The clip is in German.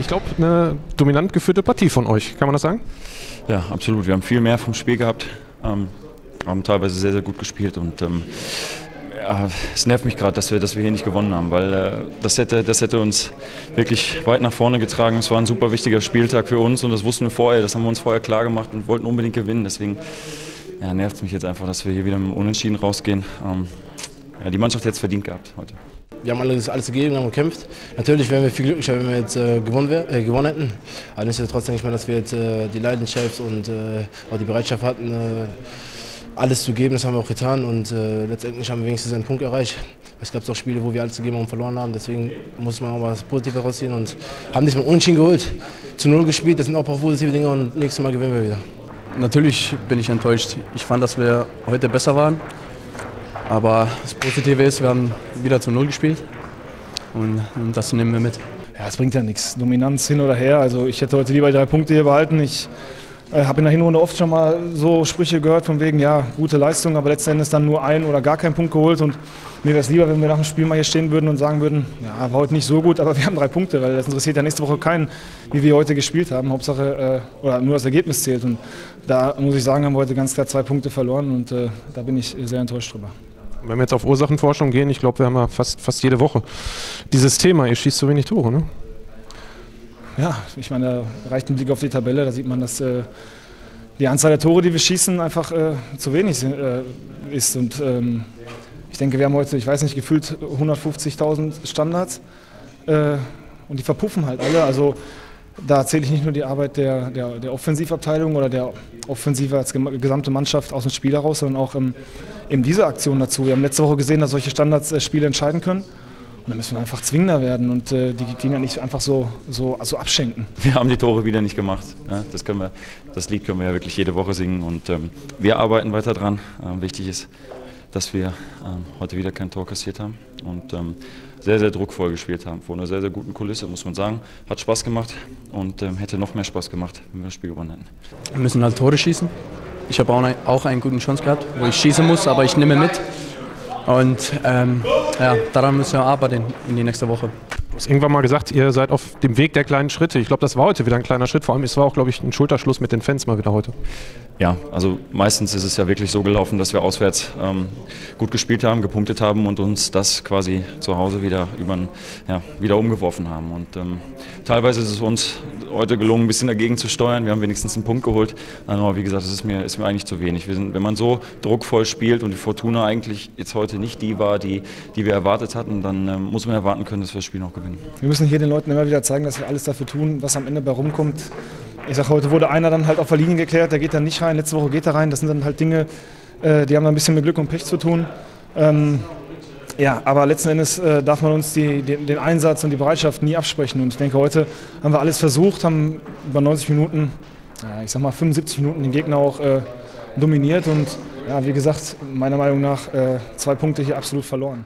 ich glaube, eine dominant geführte Partie von euch, kann man das sagen? Ja, absolut. Wir haben viel mehr vom Spiel gehabt, ähm, haben teilweise sehr, sehr gut gespielt und ähm, ja, es nervt mich gerade, dass wir, dass wir hier nicht gewonnen haben, weil äh, das, hätte, das hätte uns wirklich weit nach vorne getragen. Es war ein super wichtiger Spieltag für uns und das wussten wir vorher, das haben wir uns vorher klar gemacht und wollten unbedingt gewinnen. Deswegen ja, nervt es mich jetzt einfach, dass wir hier wieder mit dem Unentschieden rausgehen. Ähm, ja, die Mannschaft hätte es verdient gehabt heute. Wir haben alles, alles gegeben, haben gekämpft. Natürlich wären wir viel glücklicher, wenn wir jetzt äh, gewonnen, wär, äh, gewonnen hätten. Aber nichtsdestotrotz ich mal, dass wir jetzt äh, die Leidenschaft und äh, auch die Bereitschaft hatten, äh, alles zu geben. Das haben wir auch getan und äh, letztendlich haben wir wenigstens einen Punkt erreicht. Es gab auch Spiele, wo wir alles gegeben haben und verloren haben. Deswegen muss man auch mal das Positive rausziehen und haben diesmal Unentschieden geholt. Zu Null gespielt, das sind auch ein paar positive Dinge und nächstes Mal gewinnen wir wieder. Natürlich bin ich enttäuscht. Ich fand, dass wir heute besser waren. Aber das Positive ist, wir haben wieder zu Null gespielt und, und das nehmen wir mit. Ja, es bringt ja nichts. Dominanz hin oder her. Also ich hätte heute lieber drei Punkte hier behalten. Ich äh, habe in der Hinrunde oft schon mal so Sprüche gehört von wegen, ja, gute Leistung, aber letzten Endes dann nur ein oder gar keinen Punkt geholt. Und mir wäre es lieber, wenn wir nach dem Spiel mal hier stehen würden und sagen würden, ja, war heute nicht so gut, aber wir haben drei Punkte, weil das interessiert ja nächste Woche keinen, wie wir heute gespielt haben. Hauptsache, äh, oder nur das Ergebnis zählt. Und da muss ich sagen, haben wir heute ganz klar zwei Punkte verloren und äh, da bin ich sehr enttäuscht drüber. Wenn wir jetzt auf Ursachenforschung gehen, ich glaube, wir haben ja fast, fast jede Woche dieses Thema, ihr schießt zu wenig Tore, ne? Ja, ich meine, da reicht ein Blick auf die Tabelle, da sieht man, dass äh, die Anzahl der Tore, die wir schießen, einfach äh, zu wenig äh, ist. Und ähm, ich denke, wir haben heute, ich weiß nicht, gefühlt 150.000 Standards äh, und die verpuffen halt alle. Also da zähle ich nicht nur die Arbeit der, der, der Offensivabteilung oder der Offensive als gesamte Mannschaft aus dem Spiel heraus, sondern auch ähm, eben diese Aktion dazu. Wir haben letzte Woche gesehen, dass solche Standards äh, Spiele entscheiden können. Und dann müssen wir einfach zwingender werden und äh, die Gegner nicht einfach so, so also abschenken. Wir haben die Tore wieder nicht gemacht. Ja, das, können wir, das Lied können wir ja wirklich jede Woche singen und ähm, wir arbeiten weiter dran. Ähm, wichtig ist, dass wir ähm, heute wieder kein Tor kassiert haben und ähm, sehr, sehr druckvoll gespielt haben. Vor einer sehr, sehr guten Kulisse, muss man sagen. Hat Spaß gemacht und ähm, hätte noch mehr Spaß gemacht, wenn wir das Spiel gewonnen hätten. Wir müssen halt Tore schießen. Ich habe auch, auch einen guten Chance gehabt, wo ich schießen muss, aber ich nehme mit. Und ähm, ja, daran müssen wir arbeiten in die nächste Woche. Du hast irgendwann mal gesagt, ihr seid auf dem Weg der kleinen Schritte. Ich glaube, das war heute wieder ein kleiner Schritt. Vor allem, es war auch, glaube ich, ein Schulterschluss mit den Fans mal wieder heute. Ja, also meistens ist es ja wirklich so gelaufen, dass wir auswärts ähm, gut gespielt haben, gepunktet haben und uns das quasi zu Hause wieder, über, ja, wieder umgeworfen haben. Und ähm, teilweise ist es uns heute gelungen, ein bisschen dagegen zu steuern. Wir haben wenigstens einen Punkt geholt. Aber wie gesagt, das ist mir, ist mir eigentlich zu wenig. Sind, wenn man so druckvoll spielt und die Fortuna eigentlich jetzt heute nicht die war, die, die wir erwartet hatten, dann ähm, muss man erwarten können, dass wir das Spiel noch gewinnen gewinnen. Wir müssen hier den Leuten immer wieder zeigen, dass wir alles dafür tun, was am Ende bei rumkommt. Ich sage, heute wurde einer dann halt auf der Linie geklärt, der geht dann nicht rein, letzte Woche geht er rein. Das sind dann halt Dinge, äh, die haben ein bisschen mit Glück und Pech zu tun. Ähm, ja, aber letzten Endes äh, darf man uns die, den, den, Einsatz und die Bereitschaft nie absprechen. Und ich denke, heute haben wir alles versucht, haben über 90 Minuten, ja, ich sag mal 75 Minuten den Gegner auch äh, dominiert und ja, wie gesagt, meiner Meinung nach äh, zwei Punkte hier absolut verloren.